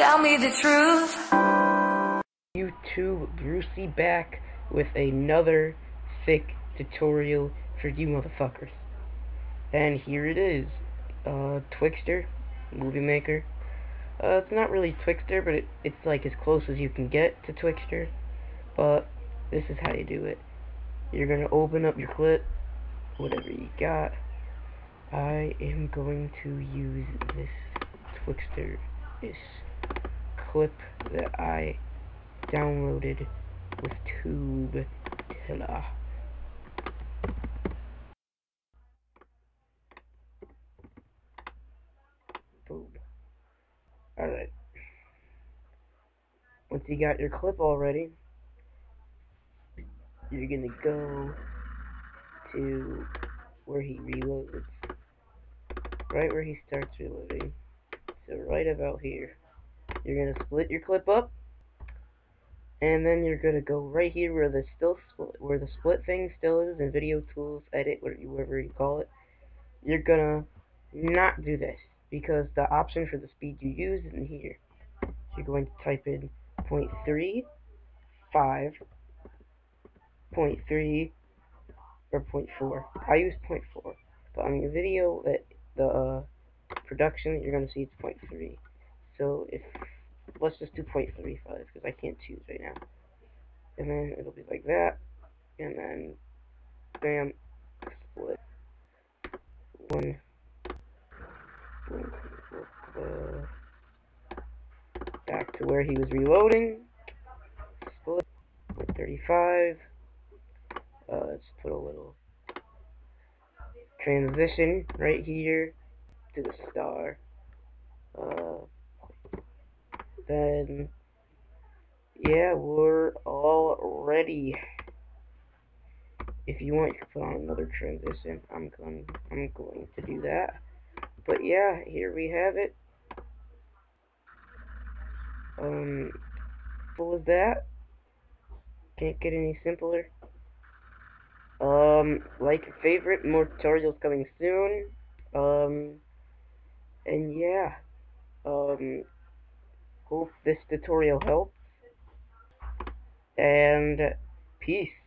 me the truth. YouTube, Brucey back with another sick tutorial for you motherfuckers. And here it is. Uh, Twixtor, Movie Maker. Uh, it's not really Twixtor, but it, it's like as close as you can get to Twixtor. But this is how you do it. You're gonna open up your clip, whatever you got. I am going to use this Twixtor. this clip that I downloaded with Tube Tilla. Boom. Alright. Once you got your clip already, you're gonna go to where he reloads. Right where he starts reloading. So right about here. You're gonna split your clip up and then you're gonna go right here where the still split, where the split thing still is in video tools edit whatever you call it. You're gonna not do this because the option for the speed you use is in here. So you're going to type in 0.3 5 0.3 or 0.4 I use 0.4 but on your video that the uh, production you're gonna see it's 0.3 so if let's just do 0.35 because I can't choose right now. And then it'll be like that. And then, bam, split. One, back to where he was reloading. Split, 35. Uh, let's put a little transition right here to the star. Uh, then yeah, we're all ready. If you want, you can put on another transition. I'm going, I'm going to do that. But yeah, here we have it. Um, what was that? Can't get any simpler. Um, like your favorite, more tutorials coming soon. Um, and yeah. Um, Hope this tutorial helps. And peace.